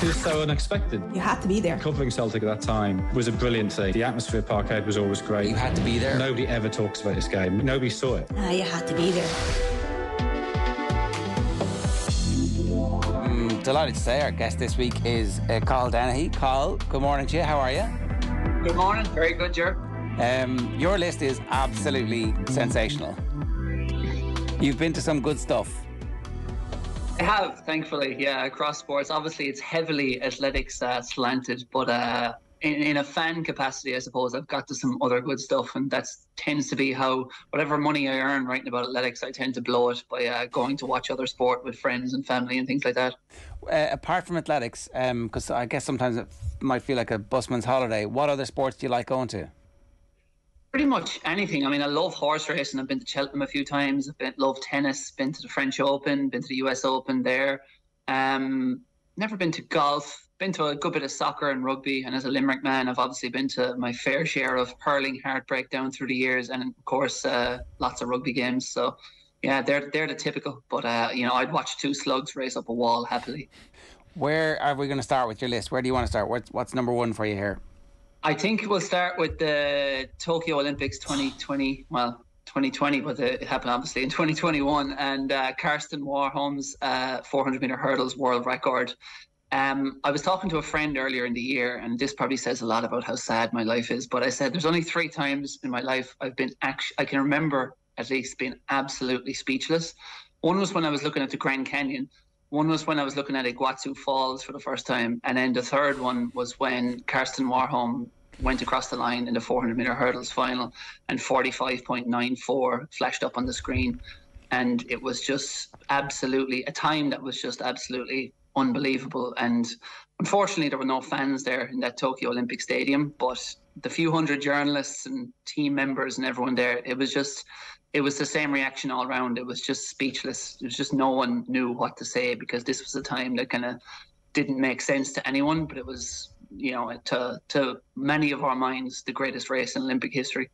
It was so unexpected. You had to be there. Covering Celtic at that time was a brilliant thing. The atmosphere at Parkhead was always great. You had to be there. Nobody ever talks about this game. Nobody saw it. Uh, you had to be there. Mm, delighted to say our guest this week is uh, Cathal Dennehy. Cathal, good morning to you. How are you? Good morning. Very good, Jer. Um, your list is absolutely sensational. You've been to some good stuff. I have, thankfully, yeah, across sports. Obviously, it's heavily athletics uh, slanted, but uh, in, in a fan capacity, I suppose, I've got to some other good stuff, and that tends to be how whatever money I earn writing about athletics, I tend to blow it by uh, going to watch other sport with friends and family and things like that. Uh, apart from athletics, because um, I guess sometimes it might feel like a busman's holiday, what other sports do you like going to? Pretty much anything. I mean, I love horse racing. I've been to Cheltenham a few times. I've been love tennis. Been to the French Open. Been to the U.S. Open there. Um, never been to golf. Been to a good bit of soccer and rugby. And as a Limerick man, I've obviously been to my fair share of hurling heartbreak down through the years, and of course, uh, lots of rugby games. So, yeah, they're they're the typical. But uh, you know, I'd watch two slugs race up a wall happily. Where are we going to start with your list? Where do you want to start? What's, what's number one for you here? I think we'll start with the Tokyo Olympics 2020. Well, 2020, but it happened obviously in 2021. And uh, Karsten Warholm's uh, 400 meter hurdles world record. Um, I was talking to a friend earlier in the year, and this probably says a lot about how sad my life is. But I said there's only three times in my life I've been actually I can remember at least being absolutely speechless. One was when I was looking at the Grand Canyon. One was when I was looking at Iguazu Falls for the first time, and then the third one was when Karsten Warholm went across the line in the 400 meter hurdles final, and 45.94 flashed up on the screen, and it was just absolutely a time that was just absolutely unbelievable. And unfortunately, there were no fans there in that Tokyo Olympic Stadium, but the few hundred journalists and team members and everyone there, it was just it was the same reaction all around. It was just speechless. It was just no one knew what to say because this was a time that kind of didn't make sense to anyone, but it was, you know, to to many of our minds, the greatest race in Olympic history.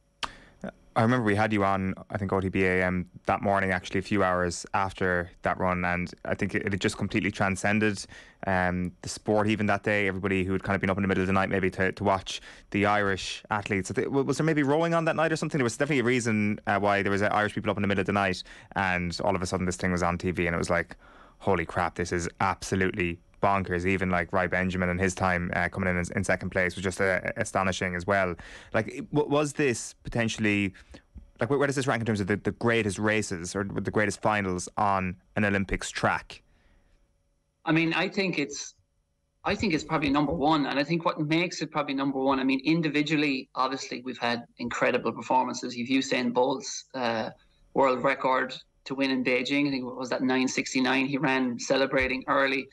I remember we had you on, I think OTBAM that morning, actually a few hours after that run, and I think it, it had just completely transcended um, the sport even that day. Everybody who had kind of been up in the middle of the night maybe to, to watch the Irish athletes. Was there maybe rowing on that night or something? There was definitely a reason uh, why there was uh, Irish people up in the middle of the night, and all of a sudden this thing was on TV, and it was like, holy crap, this is absolutely bonkers. Even like Rai Benjamin and his time uh, coming in, in second place was just uh, astonishing as well. Like, was this potentially like where, does this rank in terms of the, the greatest races or the greatest finals on an Olympics track? I mean, I think it's I think it's probably number one. And I think what makes it probably number one, I mean, individually, obviously, we've had incredible performances. You've Usain Bolt's uh, world record to win in Beijing. I think was that 969 he ran celebrating early.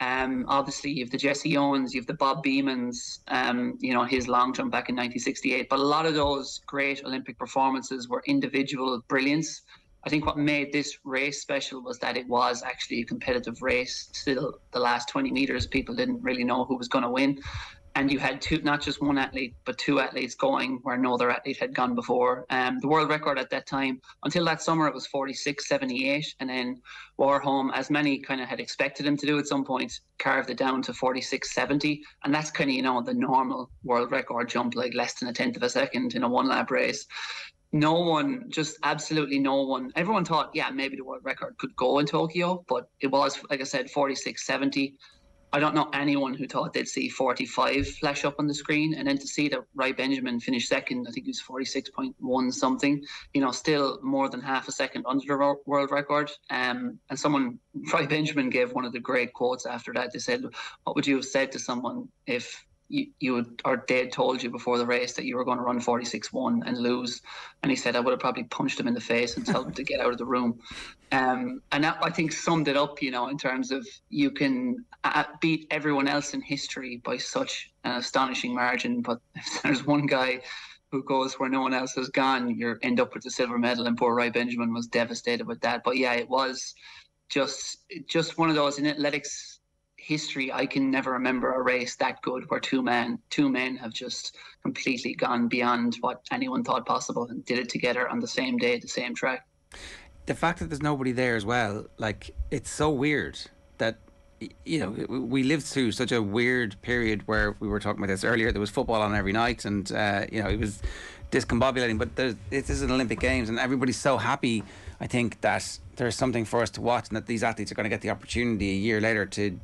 Um, obviously, you have the Jesse Owens, you have the Bob Beamons, um, you know, his long jump back in 1968. But a lot of those great Olympic performances were individual brilliance. I think what made this race special was that it was actually a competitive race. Still, the last 20 meters, people didn't really know who was going to win and you had two, not just one athlete, but two athletes going where no other athlete had gone before. Um, the world record at that time, until that summer, it was 46.78, and then Warholm, as many kind of had expected him to do at some point, carved it down to 46.70, and that's kind of you know the normal world record jump, like less than a tenth of a second in a one lap race no one, just absolutely no one. Everyone thought, yeah, maybe the world record could go in Tokyo, but it was, like I said, 46.70. I don't know anyone who thought they'd see 45 flash up on the screen, and then to see that Rai Benjamin finished second, I think he was 46.1 something. You know, still more than half a second under the world record. Um, and someone, Rai Benjamin, gave one of the great quotes after that. They said, "What would you have said to someone if you, you or had told you before the race that you were going to run 46-1 and lose. And he said, I would have probably punched him in the face and told him to get out of the room. Um, and that, I think, summed it up, you know, in terms of you can beat everyone else in history by such an astonishing margin. But if there's one guy who goes where no one else has gone, you end up with the silver medal. And poor Rai Benjamin was devastated with that. But yeah, it was just just one of those in athletics history, I can never remember a race that good where two men two men have just completely gone beyond what anyone thought possible and did it together on the same day, the same track. The fact that there's nobody there as well, like it's so weird that you know, we lived through such a weird period where we were talking about this earlier. There was football on every night, and uh, you know, it was discombobulating. But this is an Olympic Games, and everybody's so happy. I think that there's something for us to watch, and that these athletes are going to get the opportunity a year later to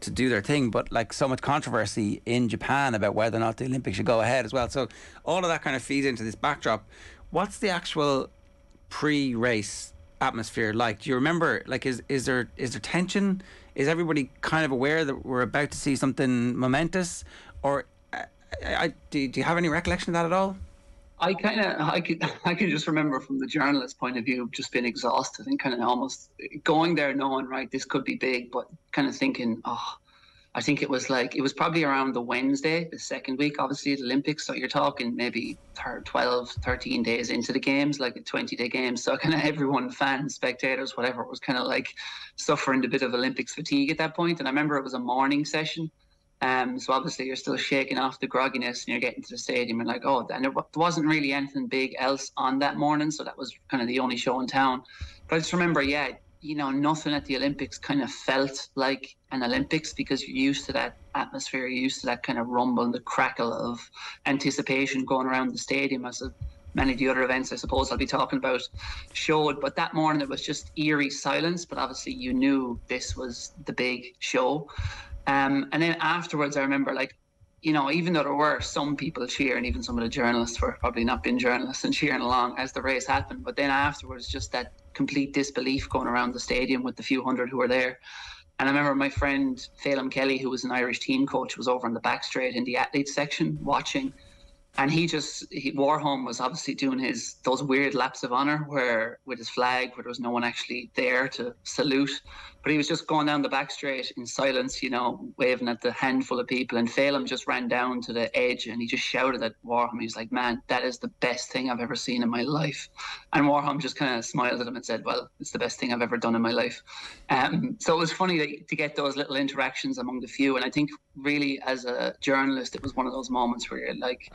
to do their thing. But like so much controversy in Japan about whether or not the Olympics should go ahead as well. So all of that kind of feeds into this backdrop. What's the actual pre-race atmosphere like? Do you remember? Like, is is there is there tension? Is everybody kind of aware that we're about to see something momentous, or uh, I, I, do, do you have any recollection of that at all? I kind of I could I can just remember from the journalist point of view just being exhausted and kind of almost going there knowing right this could be big but kind of thinking oh I think it was like it was probably around the Wednesday the second week obviously the Olympics so you're talking maybe 12 13 days into the games like a 20 day game. So kind of everyone fans spectators whatever was kind of like suffering a bit of Olympics fatigue at that point. And I remember it was a morning session um, so obviously you're still shaking off the grogginess and you're getting to the stadium and like, oh, and there wasn't really anything big else on that morning. So that was kind of the only show in town. But I just remember, yeah, you know, nothing at the Olympics kind of felt like an Olympics because you're used to that atmosphere, you're used to that kind of rumble and the crackle of anticipation going around the stadium as a, many of the other events I suppose I'll be talking about showed. But that morning it was just eerie silence, but obviously you knew this was the big show. Um, and then afterwards, I remember like, you know, even though there were some people cheering, even some of the journalists were probably not being journalists and cheering along as the race happened. But then afterwards, just that complete disbelief going around the stadium with the few hundred who were there. And I remember my friend Phelim Kelly, who was an Irish team coach, was over in the back straight in the athletes section watching and he just he, Warholm was obviously doing his those weird laps of honor where with his flag where there was no one actually there to salute, but he was just going down the back straight in silence, you know, waving at the handful of people. And Phelim just ran down to the edge and he just shouted at Warholm. He's like, "Man, that is the best thing I've ever seen in my life." And Warholm just kind of smiled at him and said, "Well, it's the best thing I've ever done in my life." Um, so it was funny to, to get those little interactions among the few. And I think really as a journalist, it was one of those moments where you're like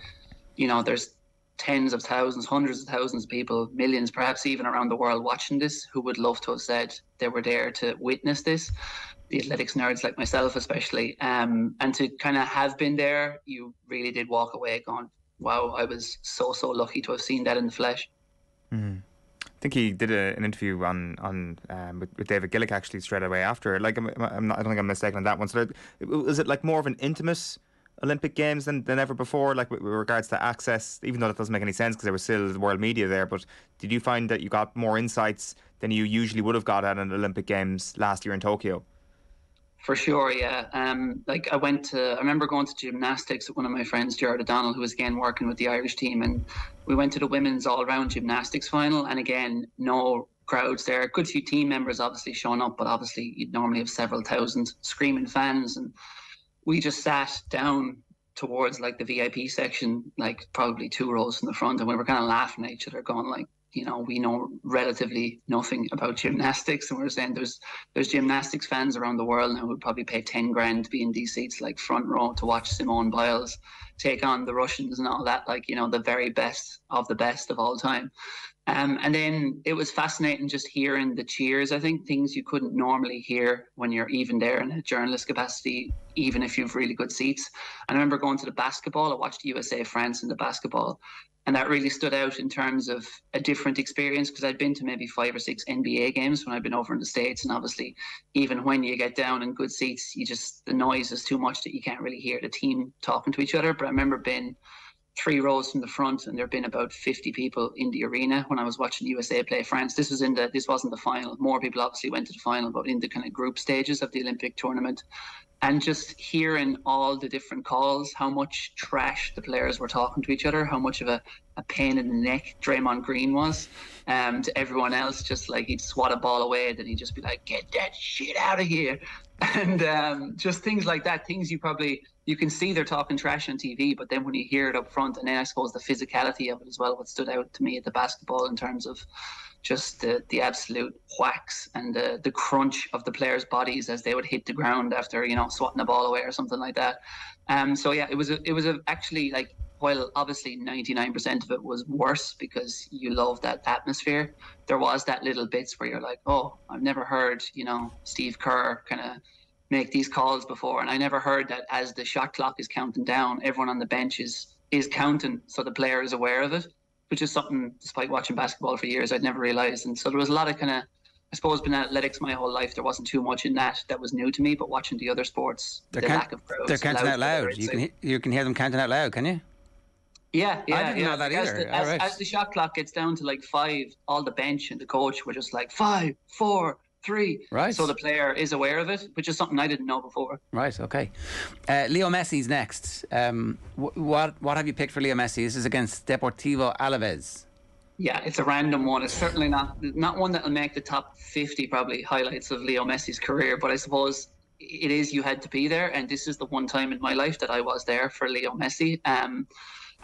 you know, there's tens of thousands, hundreds of thousands of people, millions perhaps even around the world watching this who would love to have said they were there to witness this. The athletics nerds like myself, especially, um, and to kind of have been there, you really did walk away going, "Wow, I was so so lucky to have seen that in the flesh." Mm. I think he did a, an interview on on um, with, with, David Gillick actually straight away after. Like, I'm, I'm not, I don't think I'm mistaken on that one. So, was it like more of an intimate? Olympic Games than, than ever before, like with, with regards to access, even though that doesn't make any sense because there was still the world media there. But did you find that you got more insights than you usually would have got at an Olympic Games last year in Tokyo? For sure, yeah. Um, like I went to, I remember going to gymnastics with one of my friends, Jared O'Donnell, who was again working with the Irish team, and we went to the women's all-round gymnastics final, and again, no crowds there. A good few team members obviously showing up, but obviously you'd normally have several thousand screaming fans, and we just sat down towards like the VIP section, like probably two rows from the front, and we were kind of laughing at each other, going like, you know, we know relatively nothing about gymnastics, and we are saying there's there's gymnastics fans around the world now who'd probably pay ten grand to be in these seats, like front row, to watch Simone Biles take on the Russians and all that, like you know, the very best of the best of all time. Um, and then it was fascinating just hearing the cheers. I think things you couldn't normally hear when you're even there in a journalist capacity, even if you've really good seats. And I remember going to the basketball. I watched USA France in the basketball, and that really stood out in terms of a different experience because I'd been to maybe five or six NBA games when I'd been over in the states, and obviously, even when you get down in good seats, you just the noise is too much that you can't really hear the team talking to each other. But I remember being three rows from the front, and there'd been about 50 people in the arena when I was watching USA play France. This was in the this wasn't the final. More people obviously went to the final, but in the kind of group stages of the Olympic tournament, and just hearing all the different calls, how much trash the players were talking to each other, how much of a, a pain in the neck Draymond Green was, um, to everyone else, just like he'd swat a ball away, then he'd just be like, "Get that shit out of here," and um, just things like that. Things you probably you can see they're talking trash on TV, but then when you hear it up front, and then I suppose the physicality of it as well, what stood out to me at the basketball in terms of just the, the absolute whacks and the, the crunch of the players' bodies as they would hit the ground after you know swatting the ball away or something like that. Um, so yeah, it was a, it was a, actually like while obviously 99% of it was worse because you love that atmosphere, there was that little bits where you're like, oh, I've never heard, you know, Steve Kerr kind of make these calls before, and I never heard that as the shot clock is counting down, everyone on the bench is is counting, so the player is aware of it, which is something, despite watching basketball for years, I'd never realised. And so there was a lot of kind of, I suppose, been athletics my whole life. There wasn't too much in that that was new to me, but watching the other sports, they're the can- lack of crowds, They're counting out loud. You can you can hear them counting out loud, can you? Yeah, yeah, I didn't yeah. know that As either. the, as, Alright. as the shot clock gets down to like five, all the bench and the coach were just like five, four, three. Right. So the player is aware of it, which is something I didn't know before. Right. Okay. Uh, Leo Messi's next. Um, wh- what what have you picked for Leo Messi? This is against Deportivo Alaves. Yeah, it's a random one. It's certainly not not one that'll make the top fifty probably highlights of Leo Messi's career. But I suppose it is you had to be there, and this is the one time in my life that I was there for Leo Messi. Um,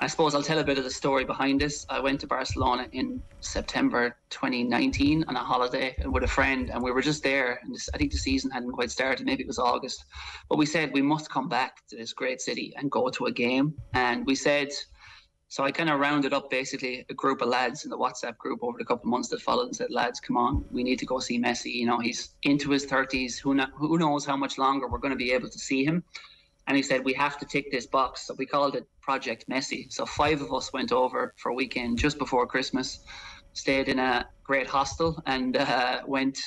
I suppose I'll tell a bit of the story behind this. I went to Barcelona in September 2019 on a holiday with a friend, and we were just there. And this, I think the season hadn't quite started. Maybe it was August, but we said we must come back to this great city and go to a game. And we said so I kind of rounded up basically a group of lads in the WhatsApp group over the couple of months that followed and said, lads, come on, we need to go see Messi. You know, he's into his 30s. Who, who knows how much longer we're going to be able to see him? And he said, we have to tick this box. So we called it Project Messi. So five of us went over for a weekend just before Christmas, stayed in a great hostel and uh, went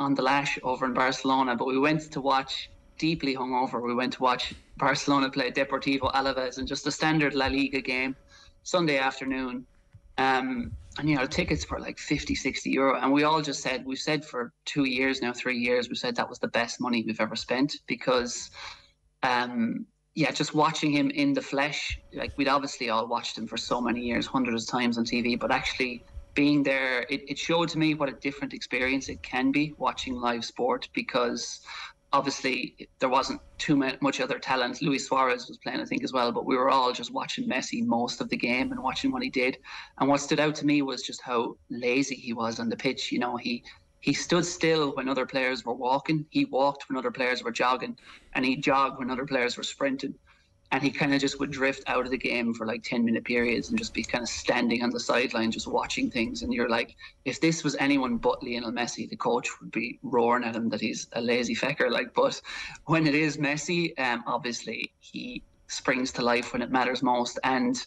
on the lash over in Barcelona. But we went to watch deeply hungover. We went to watch Barcelona play Deportivo Alaves in just a standard La Liga game. Sunday afternoon. Um, and you know, tickets were like 50, 60 euro. And we all just said, we've said for two years now, three years, we said that was the best money we've ever spent because, um, yeah, just watching him in the flesh, like we'd obviously all watched him for so many years, hundreds of times on TV, but actually being there, it, it showed to me what a different experience it can be watching live sport because obviously there wasn't too much other talent. Luis Suarez was playing, I think, as well, but we were all just watching Messi most of the game and watching what he did. And what stood out to me was just how lazy he was on the pitch. You know, he he stood still when other players were walking. He walked when other players were jogging, and he jogged when other players were sprinting. And he kind of just would drift out of the game for like 10 minute periods and just be kind of standing on the sideline, just watching things. And you're like, if this was anyone but Lionel Messi, the coach would be roaring at him that he's a lazy fecker. Like, but when it is Messi, um, obviously he springs to life when it matters most. And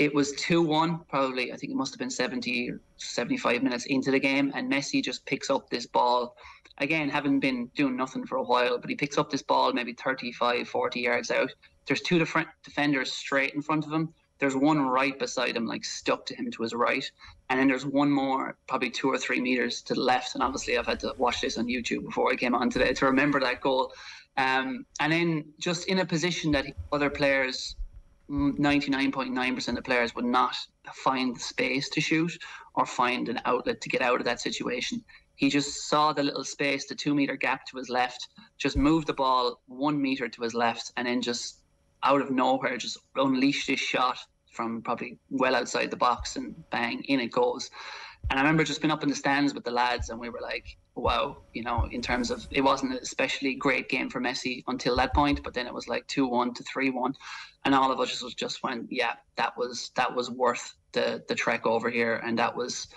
it was 2 1, probably, I think it must have been 70 or 75 minutes into the game. And Messi just picks up this ball. Again, haven't been doing nothing for a while, but he picks up this ball maybe 35, 40 yards out. There's two different defenders straight in front of him. There's one right beside him, like stuck to him to his right. And then there's one more, probably two or three meters to the left. And obviously, I've had to watch this on YouTube before I came on today to remember that goal. Um, and then just in a position that other players 99.9% of players would not find the space to shoot or find an outlet to get out of that situation. He just saw the little space, the two meter gap to his left, just moved the ball one meter to his left, and then just out of nowhere, just unleashed his shot from probably well outside the box and bang, in it goes. And I remember just being up in the stands with the lads, and we were like, wow, you know, in terms of it wasn't an especially great game for Messi until that point, but then it was like 2 1 to 3 1. And all of us just, just went, yeah, that was that was worth the the trek over here. And that was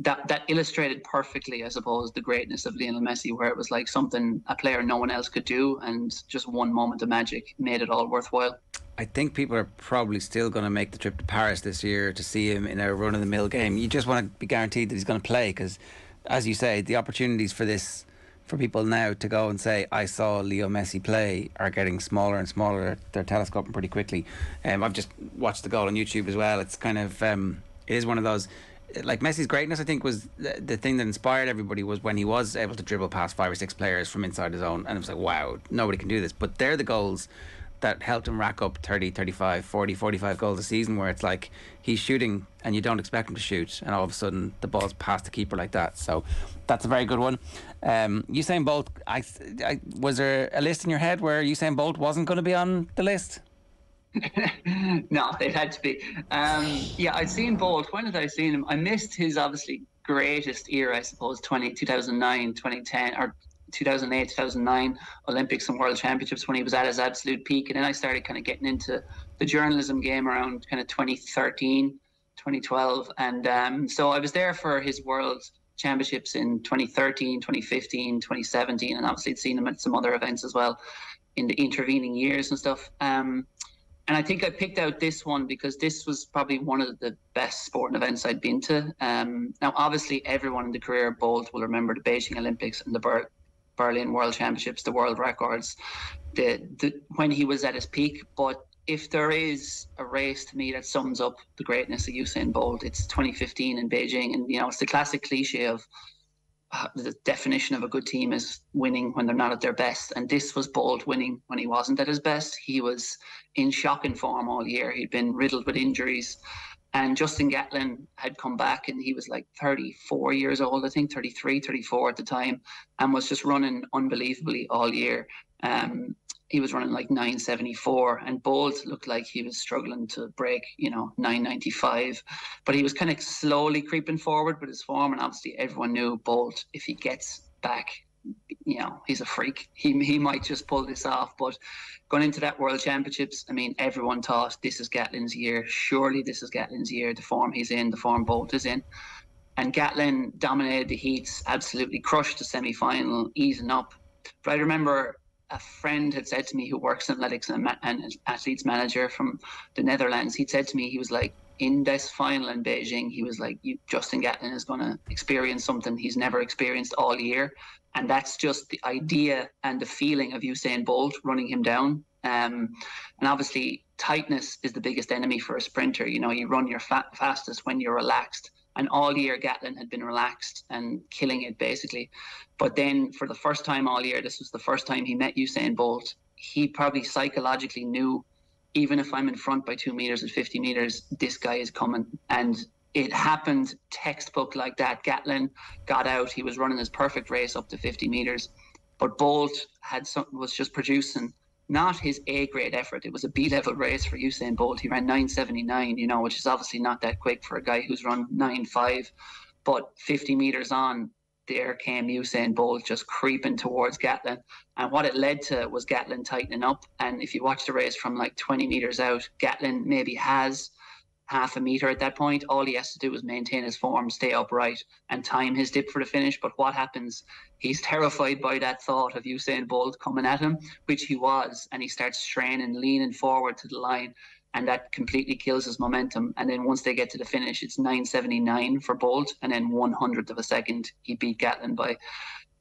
that that illustrated perfectly, I suppose, the greatness of Lionel Messi, where it was like something a player no one else could do, and just one moment of magic made it all worthwhile. I think people are probably still going to make the trip to Paris this year to see him in a run of the mill game. You just want to be guaranteed that he's going to play because, as you say, the opportunities for this, for people now to go and say, I saw Leo Messi play, are getting smaller and smaller. They're, telescoping pretty quickly. Um, I've just watched the goal on YouTube as well. It's kind of, um, it is one of those. Like Messi's greatness, I think was the, the thing that inspired everybody was when he was able to dribble past five or six players from inside his own, and it was like, wow, nobody can do this. But they're the goals that helped him rack up 30, 35, 40, 45 goals a season where it's like he's shooting and you don't expect him to shoot and all of a sudden the ball's past the keeper like that. So that's a very good one. Um, Usain Bolt, I, I, was there a list in your head where Usain Bolt wasn't going to be on the list? no, it had to be. Um, yeah, I'd seen Bolt. When had I seen him? I missed his obviously greatest era, I suppose, 20, 2009, 2010, or 2008, 2009 Olympics and World Championships when he was at his absolute peak. And then I started kind of getting into the journalism game around kind of 2013, 2012. And um, so I was there for his World championships in 2013, 2015, 2017, and obviously I'd seen him at some other events as well in the intervening years and stuff. Um, and I think I picked out this one because this was probably one of the best sporting events I'd been to. Um, now, obviously, everyone in the career of will remember the Beijing Olympics and the Berlin World Championships, the world records, the, the when he was at his peak. But if there is a race to me that sums up the greatness of Usain Bolt, it's 2015 in Beijing, and you know it's the classic cliche of uh, the definition of a good team is winning when they're not at their best. And this was Bolt winning when he wasn't at his best. He was in shocking form all year. He'd been riddled with injuries. And Justin Gatlin had come back and he was like 34 years old, I think 33, 34 at the time, and was just running unbelievably all year. Um, he was running like 974 and Bolt looked like he was struggling to break, you know, 995. But he was kind of slowly creeping forward with his form. And obviously everyone knew Bolt, if he gets back, you know, he's a freak. He, he might just pull this off. But going into that World Championships, I mean, everyone thought this is Gatlin's year. Surely this is Gatlin's year. The form he's in, the form Bolt is in. And Gatlin dominated the heats, absolutely crushed the semi final, easing up. But I remember a friend had said to me who works in athletics and, and athletes manager from the Netherlands, he'd said to me, he was like, in this final in Beijing, he was like, Justin Gatlin is going to experience something he's never experienced all year. And that's just the idea and the feeling of Usain Bolt running him down. Um, and obviously, tightness is the biggest enemy for a sprinter. You know, you run your fa- fastest when you're relaxed. And all year, Gatlin had been relaxed and killing it basically. But then, for the first time all year, this was the first time he met Usain Bolt. He probably psychologically knew, even if I'm in front by two meters at 50 meters, this guy is coming. And it happened textbook like that. Gatlin got out. He was running his perfect race up to 50 meters, but Bolt had some, was just producing not his A grade effort. It was a B level race for Usain Bolt. He ran 979, you know, which is obviously not that quick for a guy who's run 9.5. But 50 meters on, there came Usain Bolt just creeping towards Gatlin. And what it led to was Gatlin tightening up. And if you watch the race from like 20 meters out, Gatlin maybe has half a meter at that point. All he has to do is maintain his form, stay upright, and time his dip for the finish. But what happens? He's terrified by that thought of Usain Bolt coming at him, which he was, and he starts straining, leaning forward to the line, and that completely kills his momentum. And then once they get to the finish, it's 9.79 for Bolt, and then one hundredth of a second he beat Gatlin by.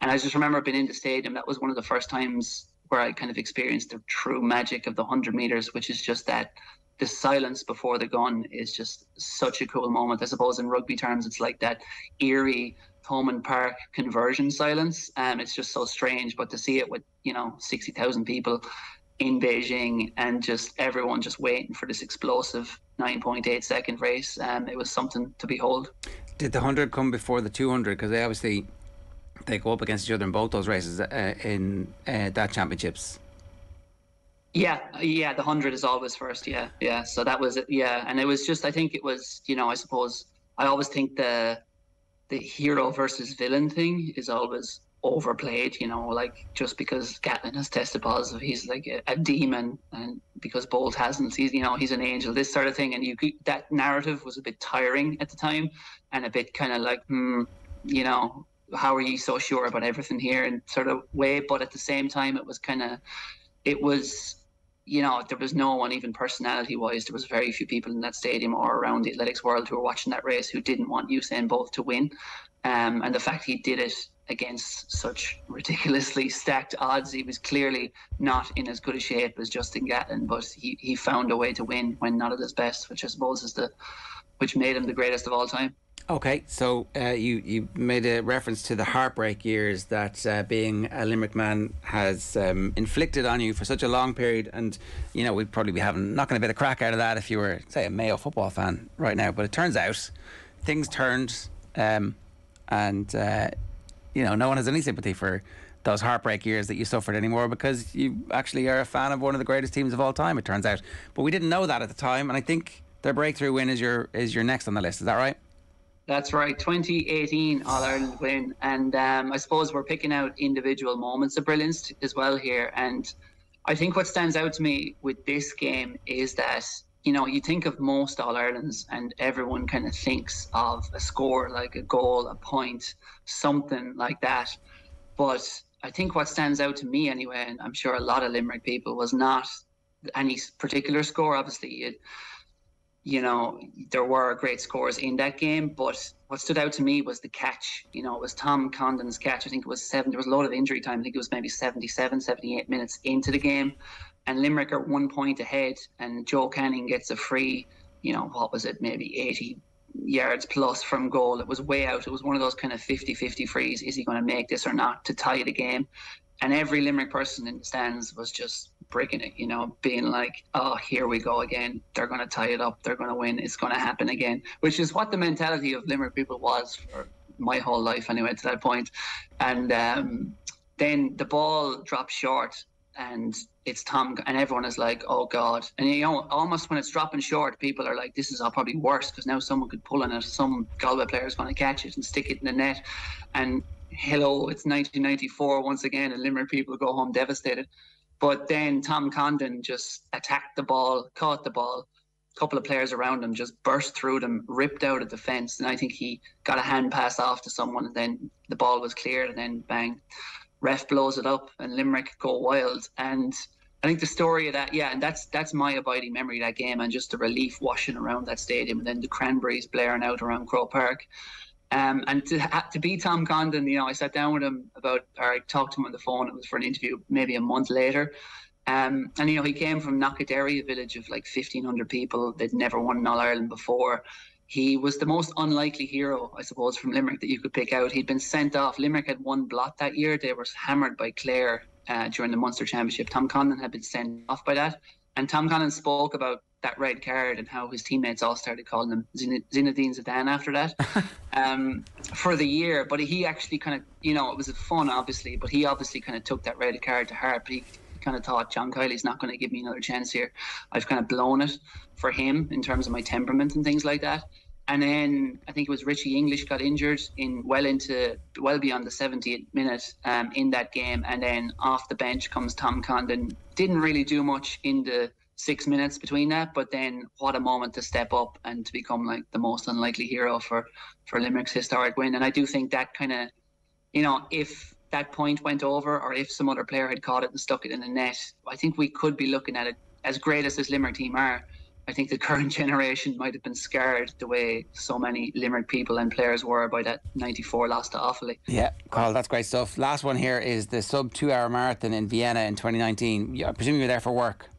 And I just remember being in the stadium. That was one of the first times where I kind of experienced the true magic of the 100 meters, which is just that the silence before the gun is just such a cool moment. I suppose in rugby terms, it's like that eerie Thomond Park conversion silence. Um, it's just so strange, but to see it with you know sixty thousand people in Beijing and just everyone just waiting for this explosive 9.8 second race, um, it was something to behold. Did the hundred come before the two hundred? Because they obviously they go up against each other in both those races uh, in uh, that championships. Yeah, yeah, the hundred is always first. Yeah, yeah. So that was it. Yeah, and it was just. I think it was. You know, I suppose I always think the the hero versus villain thing is always overplayed. You know, like just because Gatlin has tested positive, he's like a, a demon, and because Bolt hasn't, he's you know he's an angel. This sort of thing, and you that narrative was a bit tiring at the time, and a bit kind of like, hmm, you know, how are you so sure about everything here, and sort of way. But at the same time, it was kind of, it was you know, there was no one, even personality wise, there was very few people in that stadium or around the athletics world who were watching that race who didn't want Usain Bolt to win. Um, and the fact he did it against such ridiculously stacked odds, he was clearly not in as good a shape as Justin Gatlin, but he, he found a way to win when not at his best, which I suppose is the which made him the greatest of all time. Okay, so uh, you you made a reference to the heartbreak years that uh, being a Limerick man has um, inflicted on you for such a long period, and you know we'd probably be having not going to get a crack out of that if you were say a Mayo football fan right now. But it turns out things turned, um, and uh, you know no one has any sympathy for those heartbreak years that you suffered anymore because you actually are a fan of one of the greatest teams of all time. It turns out, but we didn't know that at the time, and I think their breakthrough win is your is your next on the list. Is that right? That's right, 2018 All Ireland win, and um, I suppose we're picking out individual moments of brilliance as well here. And I think what stands out to me with this game is that you know, you think of most All Irelands, and everyone kind of thinks of a score like a goal, a point, something like that. But I think what stands out to me anyway, and I'm sure a lot of Limerick people, was not any particular score. Obviously, it, you know, there were great scores in that game, but what stood out to me was the catch. You know, it was Tom Condon's catch. I think it was seven. There was a lot of injury time. I think it was maybe 77, 78 minutes into the game. And Limerick are one point ahead, and Joe Canning gets a free, you know, what was it, maybe 80 yards plus from goal. It was way out. It was one of those kind of 50 50 frees. Is he going to make this or not to tie the game? And every Limerick person in the stands was just breaking it, you know, being like, oh, here we go again. They're going to tie it up. They're going to win. It's going to happen again, which is what the mentality of Limerick people was for my whole life anyway to that point. And um, then the ball drops short and it's Tom, and everyone is like, "Oh God!" And you know, almost when it's dropping short, people are like, "This is probably worse because now someone could pull on it. Some Galway player is going to catch it and stick it in the net." And hello, it's 1994 once again, and Limerick people go home devastated. But then Tom Condon just attacked the ball, caught the ball. A couple of players around him just burst through them, ripped out of the fence, and I think he got a hand pass off to someone, and then the ball was cleared, and then bang, ref blows it up, and Limerick go wild. And I think the story of that, yeah, and that's that's my abiding memory of that game, and just the relief washing around that stadium, and then the cranberries blaring out around Croke Park. Um, and to to be Tom Condon, you know, I sat down with him about, or I talked to him on the phone. It was for an interview, maybe a month later. Um, and you know, he came from Knockaderry, a village of like 1,500 people. They'd never won an All Ireland before. He was the most unlikely hero, I suppose, from Limerick that you could pick out. He'd been sent off. Limerick had one blot that year. They were hammered by Clare uh, during the Munster Championship. Tom Condon had been sent off by that. And Tom Condon spoke about that red card and how his teammates all started calling him Zinedine Zidane after that um, for the year. But he actually kind of, you know, it was fun, obviously, but he obviously kind of took that red card to heart. But he kind of thought John Kiely's not going to give me another chance here. I've kind of blown it for him in terms of my temperament and things like that. And then I think it was Richie English got injured in well into well beyond the 70th minute um, in that game, and then off the bench comes Tom Condon. Didn't really do much in the six minutes between that, but then what a moment to step up and to become like the most unlikely hero for for Limerick's historic win. And I do think that kind of, you know, if that point went over or if some other player had caught it and stuck it in the net, I think we could be looking at it as great as this Limerick team are. I think the current generation might have been scared the way so many Limerick people and players were by that 94 loss to Offaly. Yeah, Cathal, that's great stuff. Last one here is the sub two hour marathon in Vienna in 2019. Yeah, I presume you were there for work.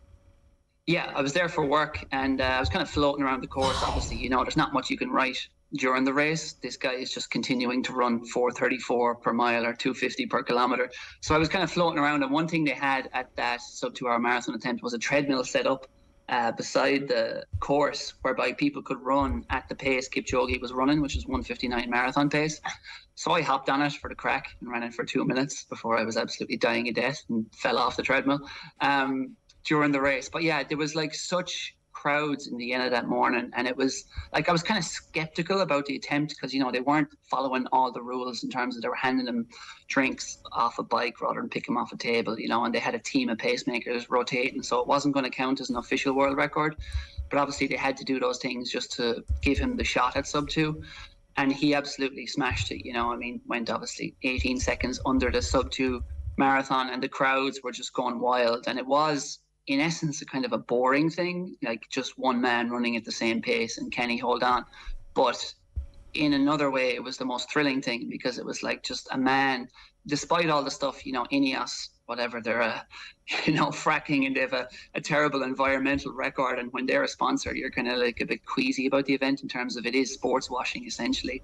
Yeah, I was there for work and uh, I was kind of floating around the course. Obviously, you know, there's not much you can write during the race. This guy is just continuing to run 434 per mile or 250 per kilometer. So I was kind of floating around. And one thing they had at that sub two hour marathon attempt was a treadmill set up uh, beside the course whereby people could run at the pace Kipchoge was running, which is 159 marathon pace. So I hopped on it for the crack and ran it for two minutes before I was absolutely dying of death and fell off the treadmill. Um, during the race. But yeah, there was like such crowds in Vienna that morning, and it was like I was kind of skeptical about the attempt because you know they weren't following all the rules in terms of they were handing them drinks off a bike rather than pick them off a table, you know, and they had a team of pacemakers rotating, so it wasn't going to count as an official world record. But obviously, they had to do those things just to give him the shot at sub two. And he absolutely smashed it, you know. I mean, went obviously 18 seconds under the sub two marathon, and the crowds were just going wild. And it was in essence a kind of a boring thing, like just one man running at the same pace and Kenny hold on. But in another way, it was the most thrilling thing because it was like just a man, despite all the stuff, you know, Ineos, whatever, they're a, you know, fracking and they have a, a terrible environmental record. And when they're a sponsor, you're kind of like a bit queasy about the event in terms of it is sports washing essentially.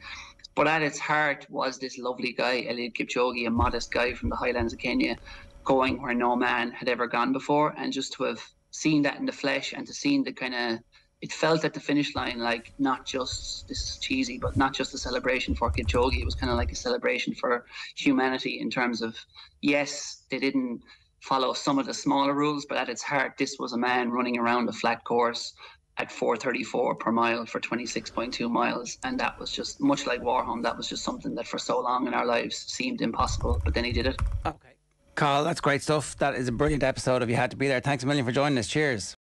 But at its heart was this lovely guy, Eliud Kipchoge, a modest guy from the highlands of Kenya, going where no man had ever gone before, and just to have seen that in the flesh and to see the kind of it felt at the finish line like not just this is cheesy, but not just a celebration for Kipchoge. It was kind of like a celebration for humanity in terms of yes, they didn't follow some of the smaller rules, but at its heart, this was a man running around a flat course at 434 per mile for 26.2 miles. And that was just much like warholm that was just something that for so long in our lives seemed impossible but then he did it. Okay Cathal, that's great stuff. That is a brilliant episode of You Had to Be There. Thanks a million for joining us. Cheers.